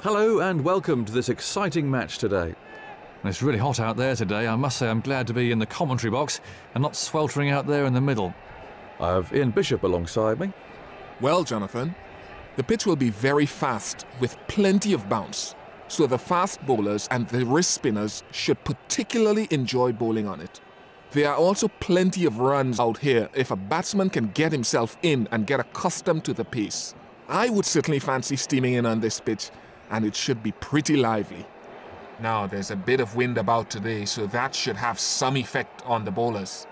Hello and welcome to this exciting match today. It's really hot out there today. I must say I'm glad to be in the commentary box and not sweltering out there in the middle. I have Ian Bishop alongside me. Well, Jonathan, the pitch will be very fast with plenty of bounce. So the fast bowlers and the wrist spinners should particularly enjoy bowling on it. There are also plenty of runs out here if a batsman can get himself in and get accustomed to the pace. I would certainly fancy steaming in on this pitch and it should be pretty lively. Now, there's a bit of wind about today, so that should have some effect on the bowlers.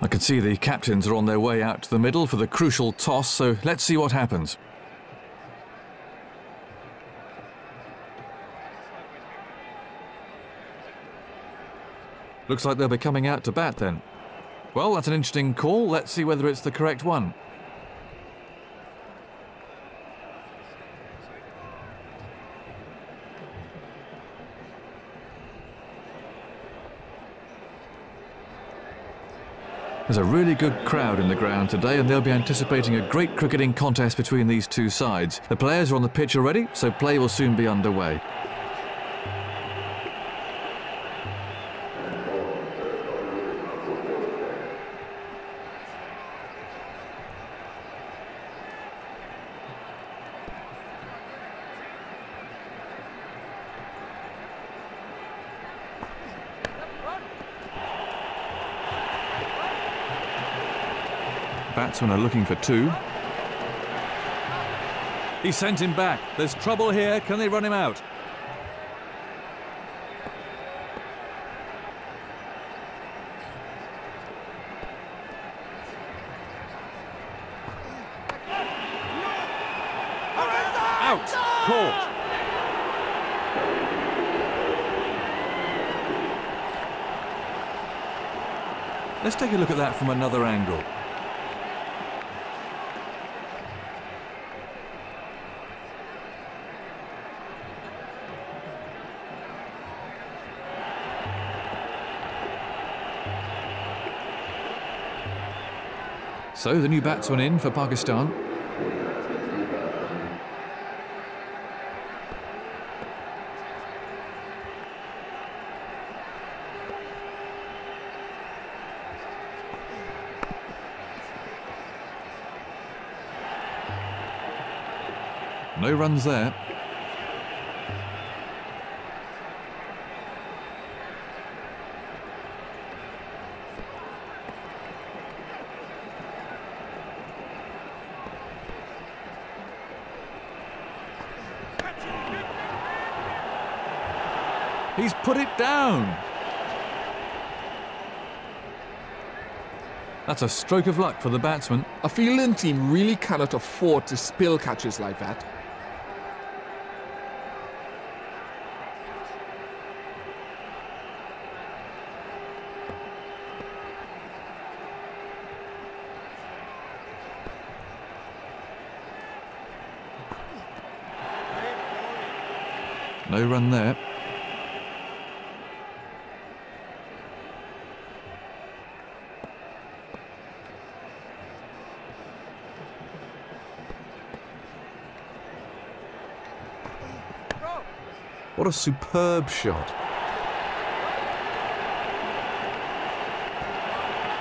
I can see the captains are on their way out to the middle for the crucial toss, so let's see what happens. Looks like they'll be coming out to bat then. Well, that's an interesting call. Let's see whether it's the correct one. There's a really good crowd in the ground today and they'll be anticipating a great cricketing contest between these two sides. The players are on the pitch already, so play will soon be underway. Batsmen are looking for two. He sent him back. There's trouble here. Can they run him out? Out. Caught. Let's take a look at that from another angle. So the new batsman in for Pakistan. No runs there. He's put it down. That's a stroke of luck for the batsman. A fielding team really cannot afford to spill catches like that. No run there. What a superb shot.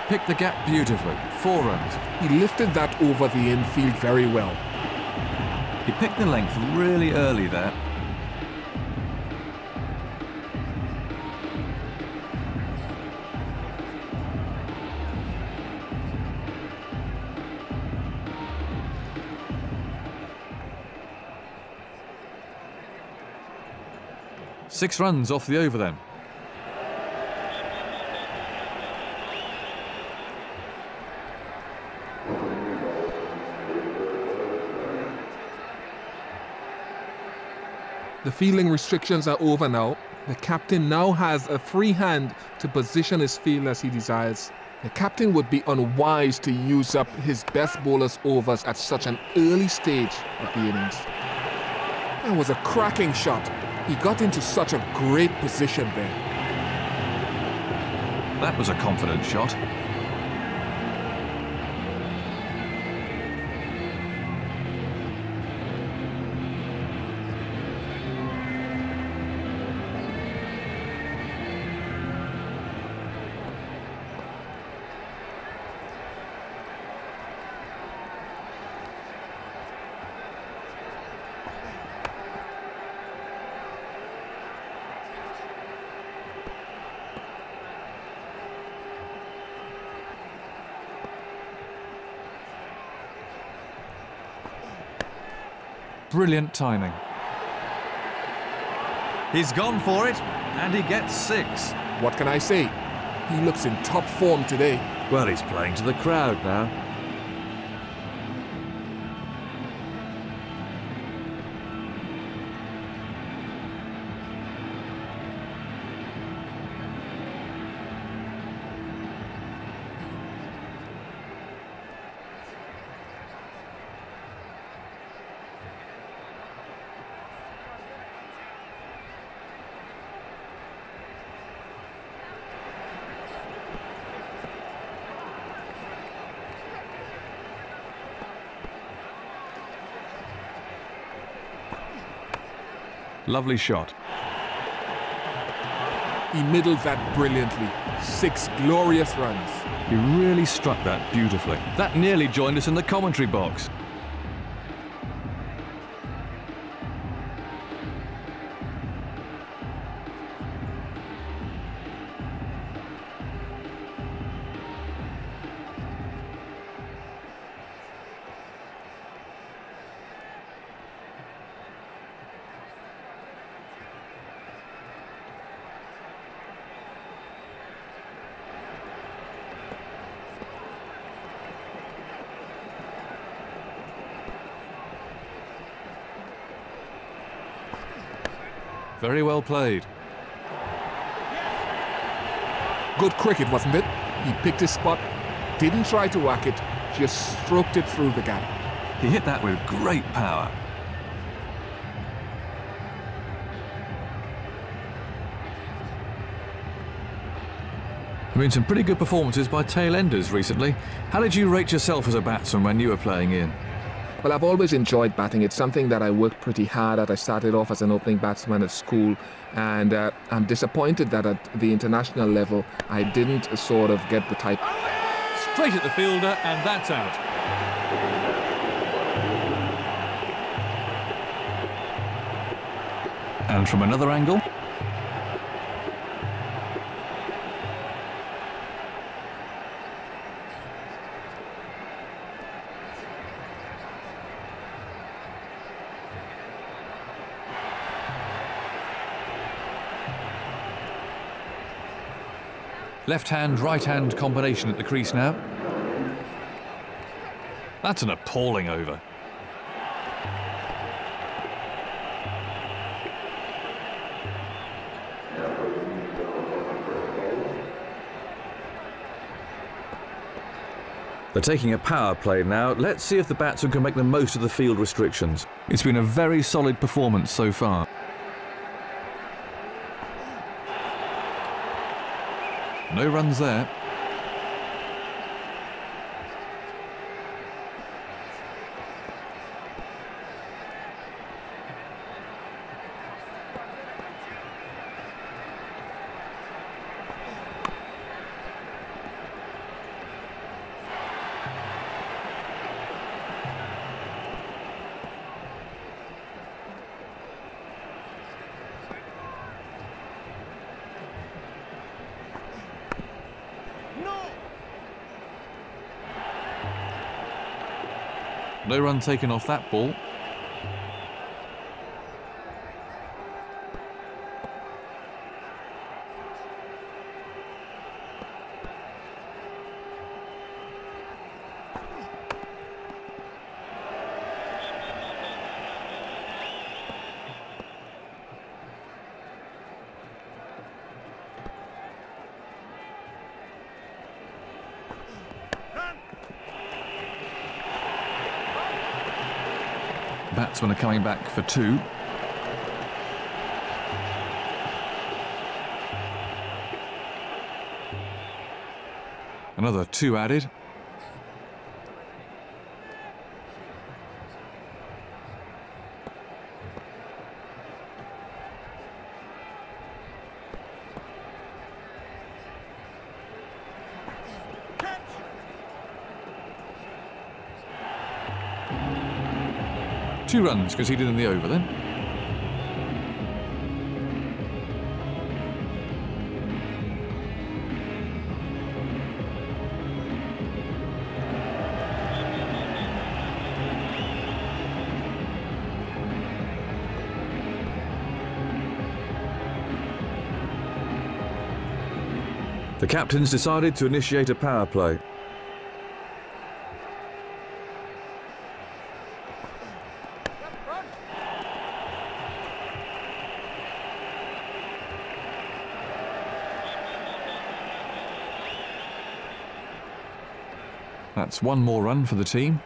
Picked the gap beautifully. Four runs. He lifted that over the infield very well. He picked the length really early there. Six runs off the over then. The fielding restrictions are over now. The captain now has a free hand to position his field as he desires. The captain would be unwise to use up his best bowler's overs at such an early stage of the innings. That was a cracking shot. He got into such a great position there. That was a confident shot. Brilliant timing. He's gone for it, and he gets six. What can I say? He looks in top form today. Well, he's playing to the crowd now. Lovely shot. He middled that brilliantly. Six glorious runs. He really struck that beautifully. That nearly joined us in the commentary box. Very well played. Good cricket, wasn't it? He picked his spot, didn't try to whack it, just stroked it through the gap. He hit that with great power. I mean, some pretty good performances by tail enders recently. How did you rate yourself as a batsman when you were playing in? Well, I've always enjoyed batting. It's something that I worked pretty hard at. I started off as an opening batsman at school, and uh, I'm disappointed that at the international level, I didn't sort of get the type. Straight at the fielder, and that's out. And from another angle, Left hand, right hand combination at the crease now. That's an appalling over. They're taking a power play now. Let's see if the batsman can make the most of the field restrictions. It's been a very solid performance so far. No runs there. No run taken off that ball. Batsmen are coming back for two. Another two added. Two runs conceded in the over then. The captains decided to initiate a power play. That's one more run for the team.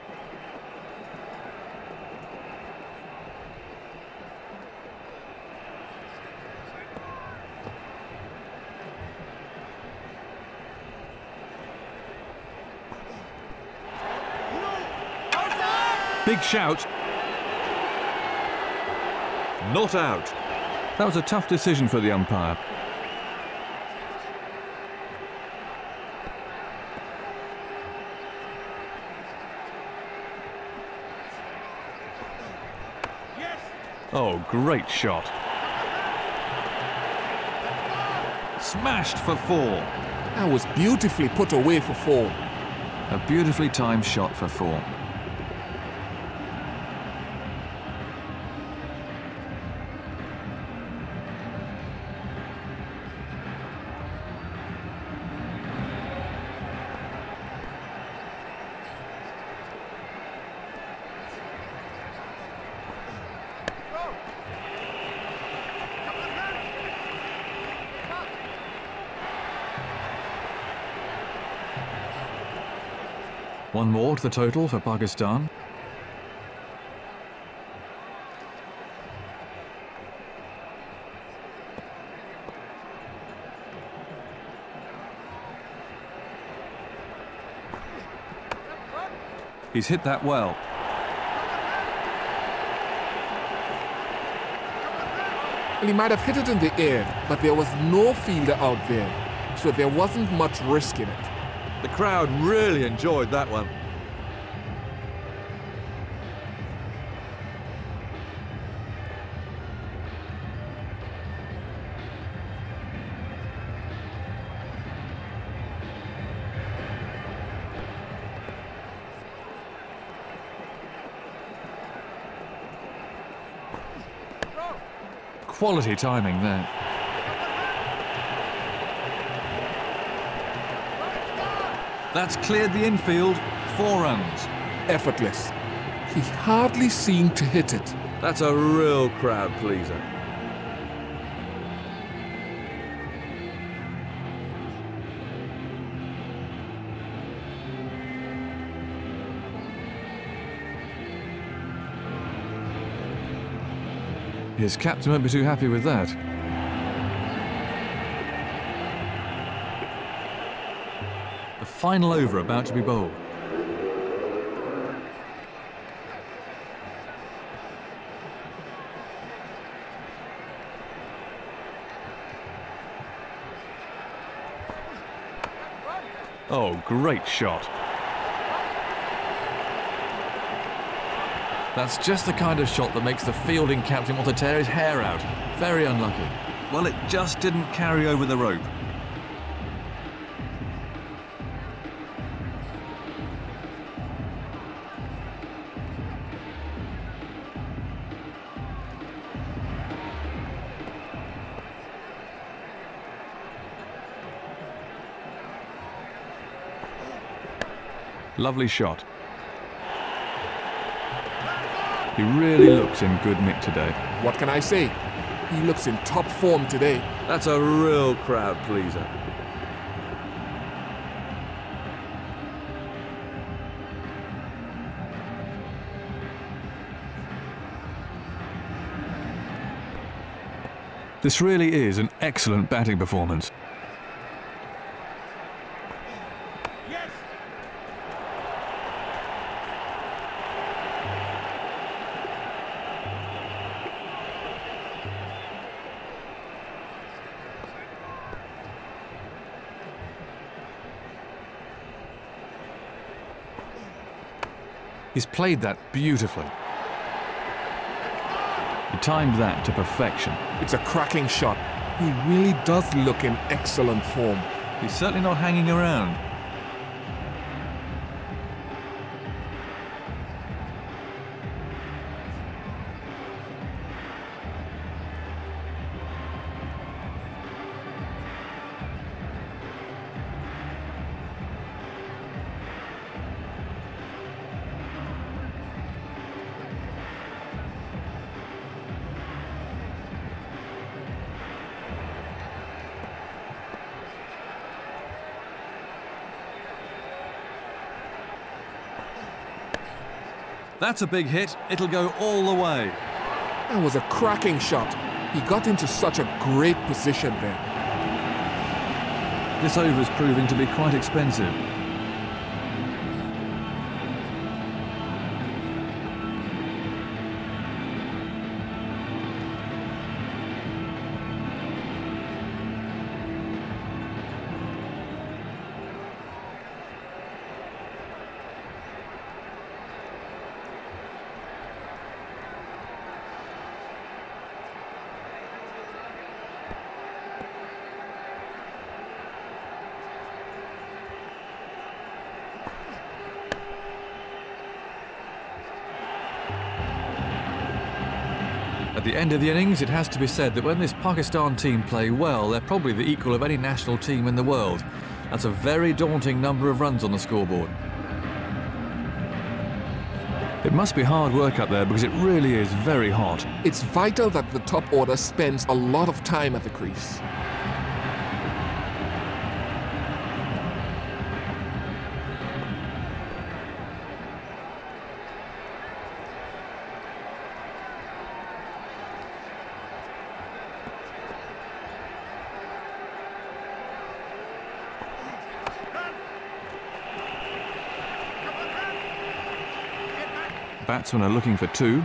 Big shout. Not out. That was a tough decision for the umpire. Oh, great shot. Smashed for four. That was beautifully put away for four. A beautifully timed shot for four. One more to the total for Pakistan. He's hit that well. He might have hit it in the air, but there was no fielder out there, so there wasn't much risk in it. The crowd really enjoyed that one. Quality timing there. That's cleared the infield. Four runs. Effortless. He hardly seemed to hit it. That's a real crowd pleaser. His captain won't be too happy with that. Final over about to be bowled. Oh, great shot. That's just the kind of shot that makes the fielding captain want to tear his hair out. Very unlucky. Well, it just didn't carry over the rope. Lovely shot. He really looks in good nick today. What can I say? He looks in top form today. That's a real crowd pleaser. This really is an excellent batting performance. He's played that beautifully. He timed that to perfection. It's a cracking shot. He really does look in excellent form. He's certainly not hanging around. That's a big hit. It'll go all the way. That was a cracking shot. He got into such a great position there. This over's proving to be quite expensive. The end of the innings, it has to be said that when this Pakistan team play well, they're probably the equal of any national team in the world. That's a very daunting number of runs on the scoreboard. It must be hard work up there because it really is very hot. It's vital that the top order spends a lot of time at the crease. Batsmen are looking for two.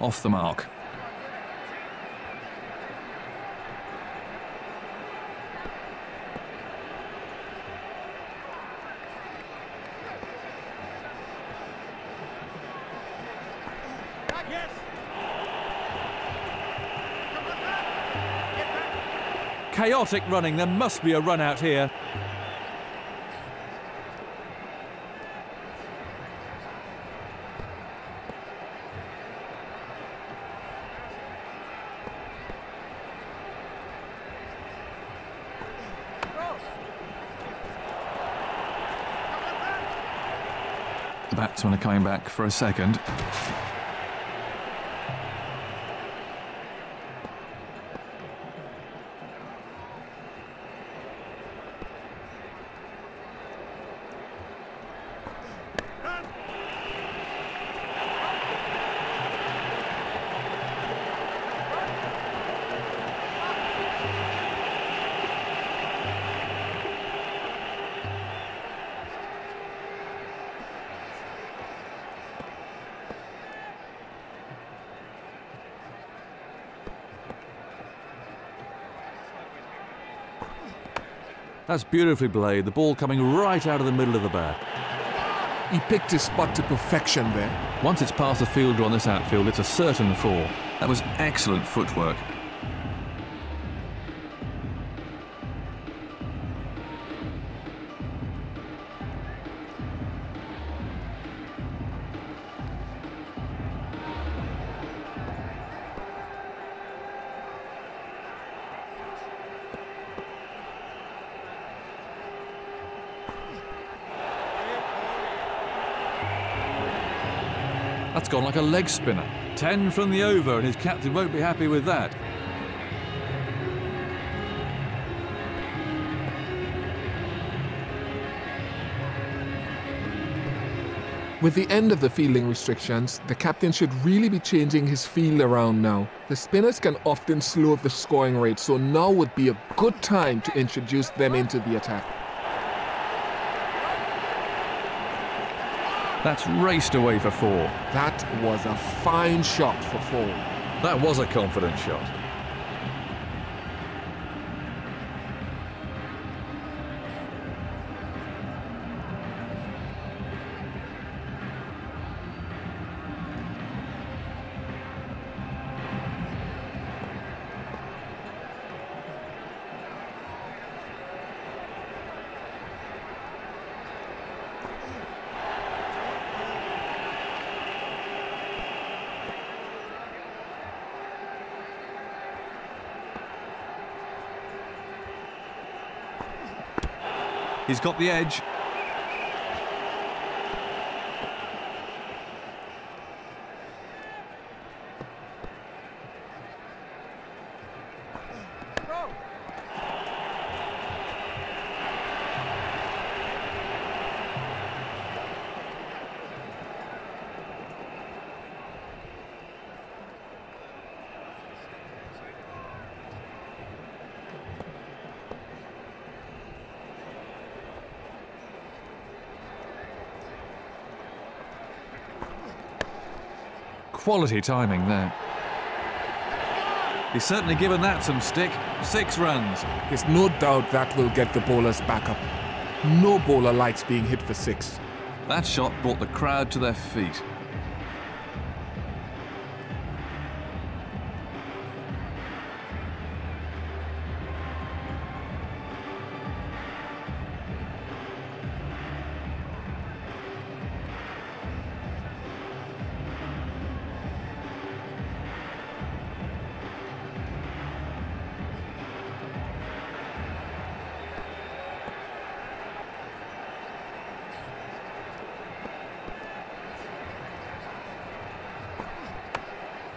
Off the mark. Chaotic running. There must be a run out here. The batsmen are coming back for a second. That's beautifully played. The ball coming right out of the middle of the bat. He picked his spot to perfection there. Once it's past the fielder on this outfield, it's a certain four. That was excellent footwork. Like a leg spinner. 10 from the over, and his captain won't be happy with that. With the end of the fielding restrictions, the captain should really be changing his field around now. The spinners can often slow up the scoring rate, so now would be a good time to introduce them into the attack. That's raced away for four. That was a fine shot for four. That was a confident shot. He's got the edge. Quality timing there. He's certainly given that some stick. Six runs. There's no doubt that will get the bowlers back up. No bowler likes being hit for six. That shot brought the crowd to their feet.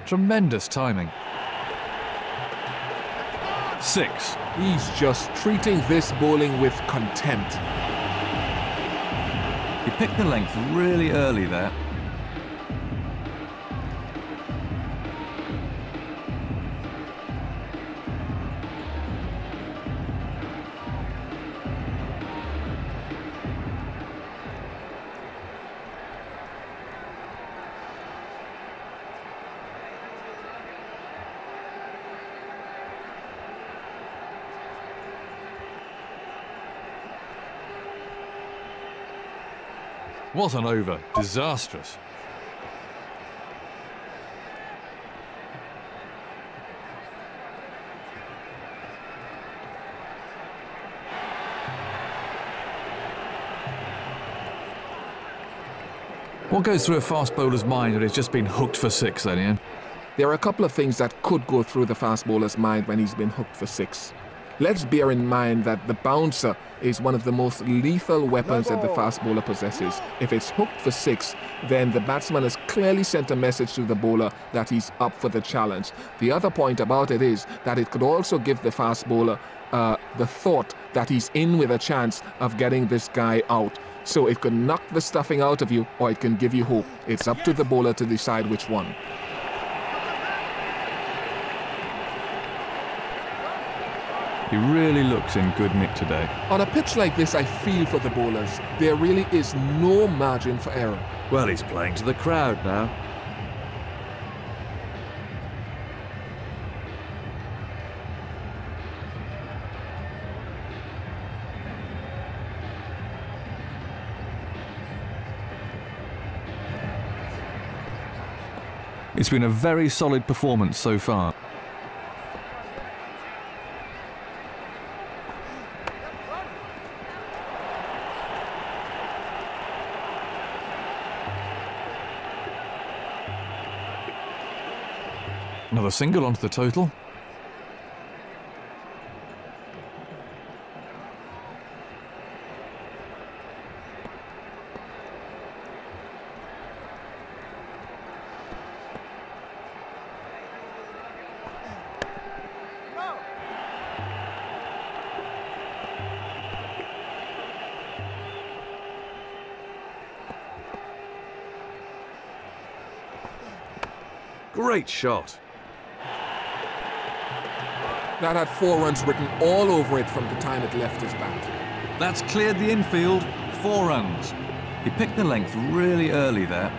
Tremendous timing. Six. He's just treating this bowling with contempt. He picked the length really early there. What an over. Disastrous. What goes through a fast bowler's mind when he's just been hooked for six then, Ian? There are a couple of things that could go through the fast bowler's mind when he's been hooked for six. Let's bear in mind that the bouncer is one of the most lethal weapons that the fast bowler possesses. If it's hooked for six, then the batsman has clearly sent a message to the bowler that he's up for the challenge. The other point about it is that it could also give the fast bowler uh, the thought that he's in with a chance of getting this guy out. So it could knock the stuffing out of you or it can give you hope. It's up to the bowler to decide which one. He really looks in good nick today. On a pitch like this, I feel for the bowlers. There really is no margin for error. Well, he's playing to the crowd now. It's been a very solid performance so far. Another single onto the total. Great shot. That had four runs written all over it from the time it left his bat. That's cleared the infield. Four runs. He picked the length really early there.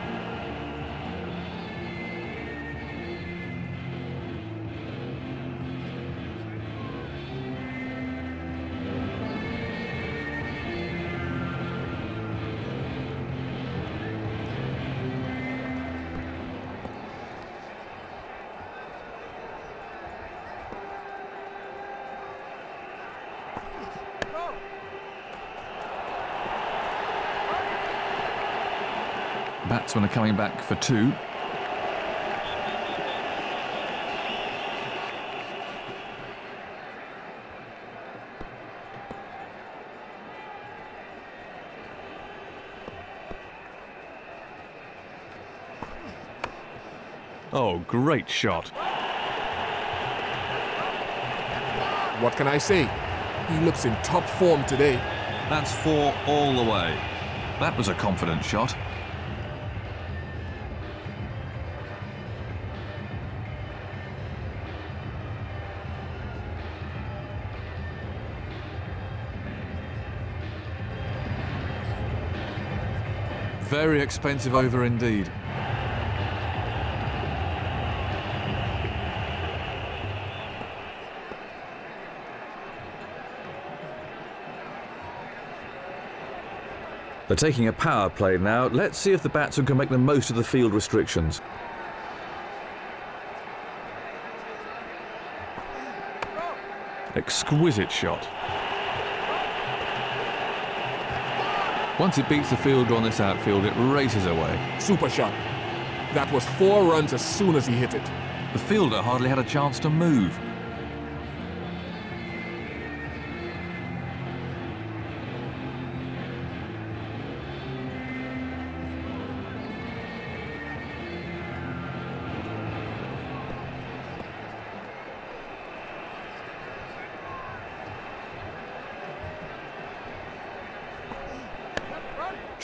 Batsmen are coming back for two. Oh, great shot. What can I say? He looks in top form today. That's four all the way. That was a confident shot. Very expensive over indeed. They're taking a power play now. Let's see if the batsman can make the most of the field restrictions. Exquisite shot. Once it beats the fielder on this outfield, it races away. Super shot. That was four runs as soon as he hit it. The fielder hardly had a chance to move.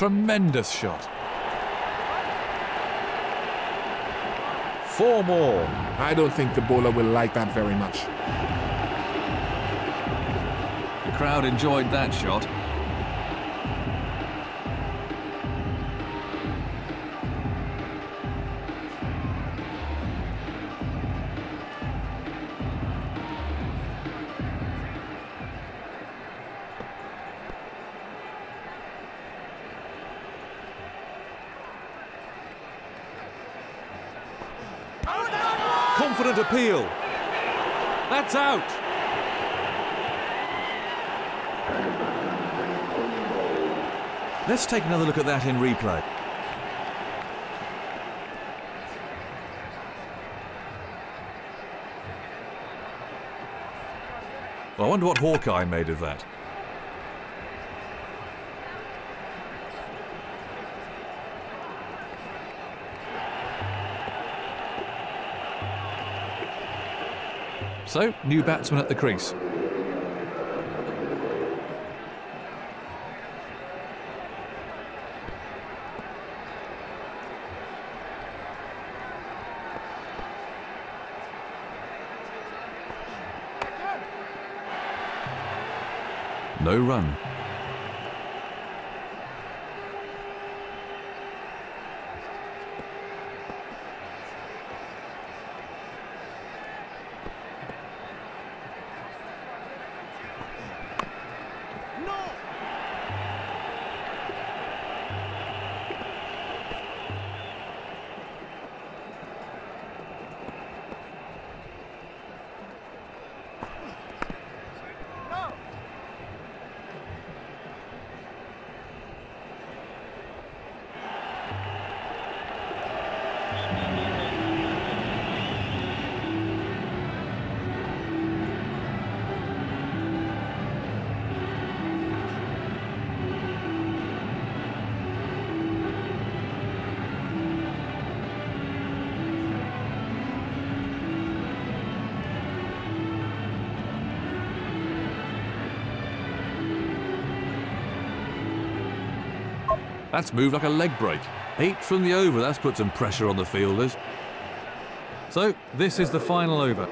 Tremendous shot. Four more. I don't think the bowler will like that very much. The crowd enjoyed that shot. Appeal. That's out. Let's take another look at that in replay. Well, I wonder what Hawkeye made of that. So, new batsman at the crease. No run. That's moved like a leg break. Eight from the over, that's put some pressure on the fielders. So, this is the final over.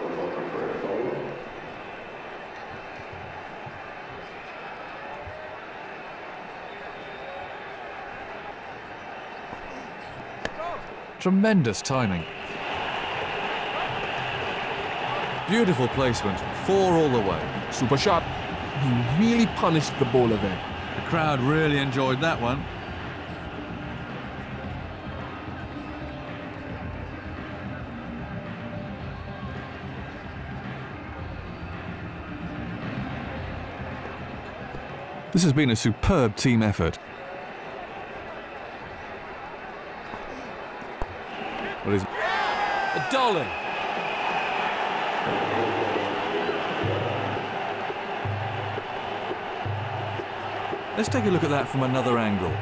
Tremendous timing. Beautiful placement, four all the way. Super shot. He really punished the bowler there. The crowd really enjoyed that one. This has been a superb team effort. He's a dolly. Let's take a look at that from another angle.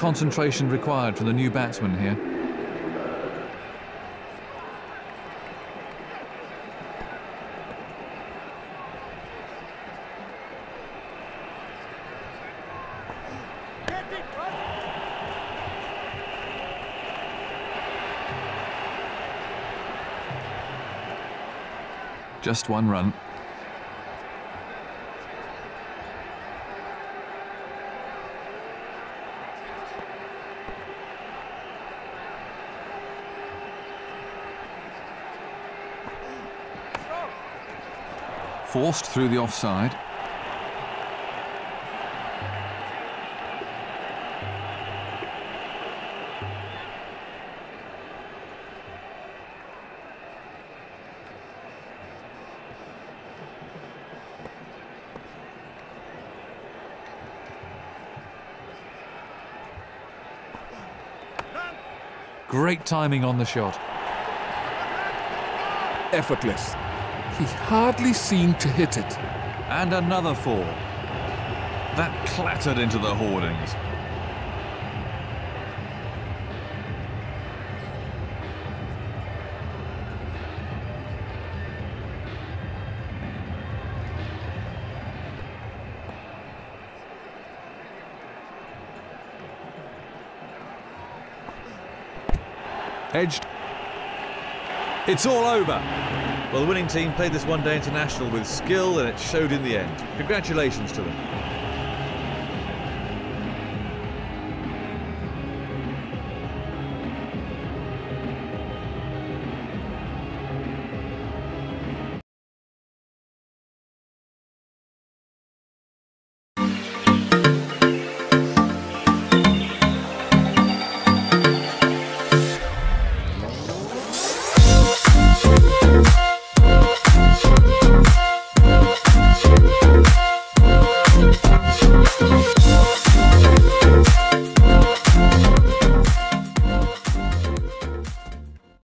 Concentration required from the new batsman here. Just one run. Forced through the offside. Great timing on the shot. Effortless. He hardly seemed to hit it. And another four. That clattered into the hoardings. Edged. It's all over. Well, the winning team played this one day international with skill and it showed in the end. Congratulations to them.